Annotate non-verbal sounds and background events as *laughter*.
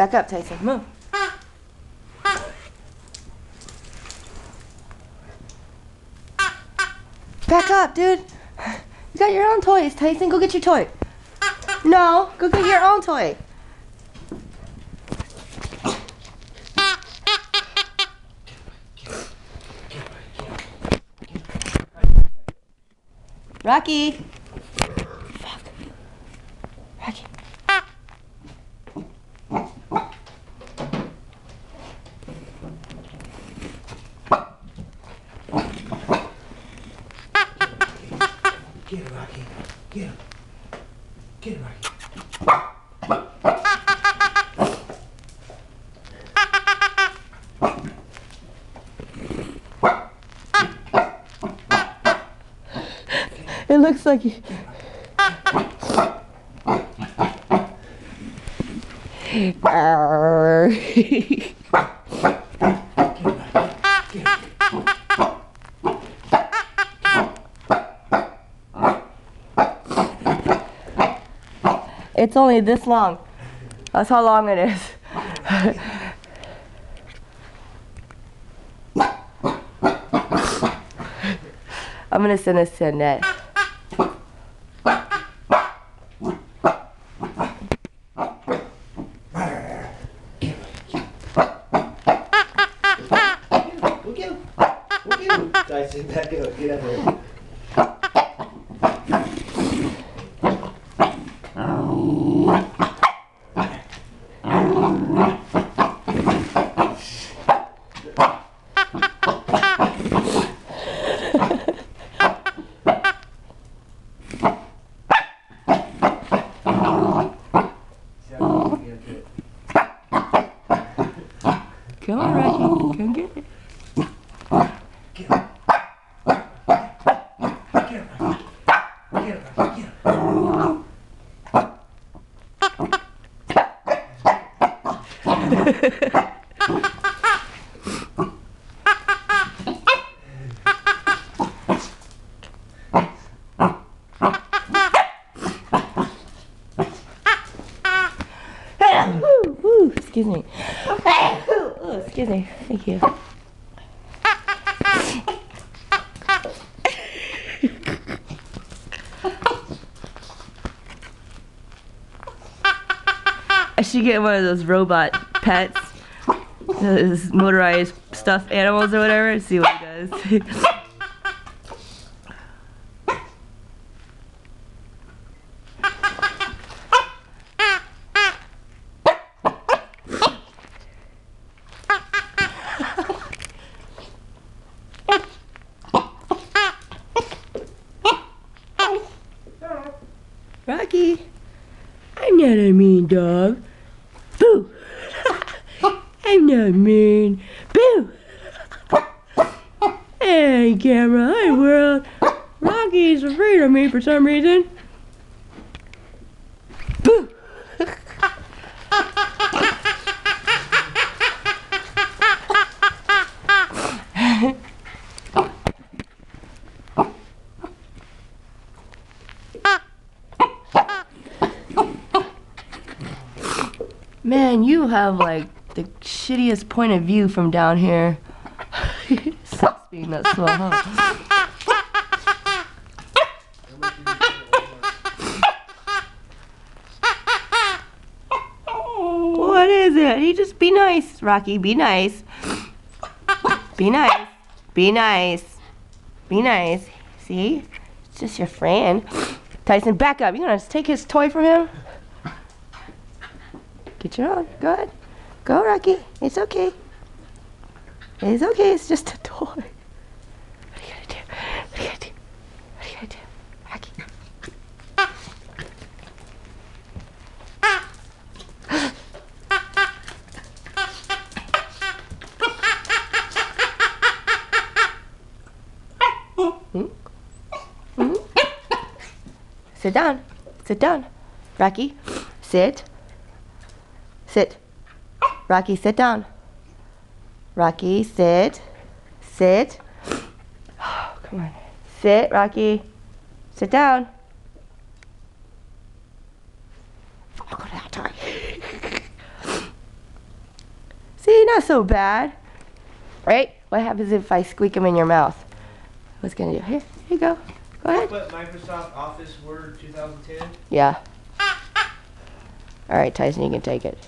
Back up, Tyson. Move. Back up, dude. You got your own toys, Tyson. Go get your toy. No, go get your own toy. Rocky. Fuck. Rocky. Get it, Rocky. Get him. Get it, Rocky. It looks like you. Arr. *laughs* it's only this long. That's how long it is. *laughs* I'm gonna send this to Annette. Up. Come on, Rocky. Come get it. Get him. Get him, Rocky. Get him, Rocky. Get him. Woo, woo, excuse me. Excuse me. Thank you. Should get one of those robot pets, those motorized stuffed animals or whatever, see what he does. Rocky, I'm not a mean dog. I'm not mean. Boo! Hey, camera. Hi, world. Rocky's afraid of me for some reason. Boo! Man, you have like the shittiest point of view from down here. *laughs* Sucks being that huh? What is it? He just be nice, Rocky. Be nice. Be nice. Be nice. Be nice. See? It's just your friend. Tyson, back up. You gonna take his toy from him? Get your own. Go ahead. Go, Rocky. It's okay. It's okay. It's just a toy. What are you gonna do? What are you gonna do? What are you gonna do? Rocky. Hmm? Hmm? Sit down. Sit down. Rocky, sit. Sit. Rocky, sit down. Rocky, sit. Sit. Oh, *sighs* come on. Sit, Rocky. Sit down. I'll go to that toy. See, not so bad. Right? What happens if I squeak them in your mouth? What's gonna do? Here, here you go. Go ahead. But Microsoft Office Word 2010. Yeah. All right, Tyson, you can take it.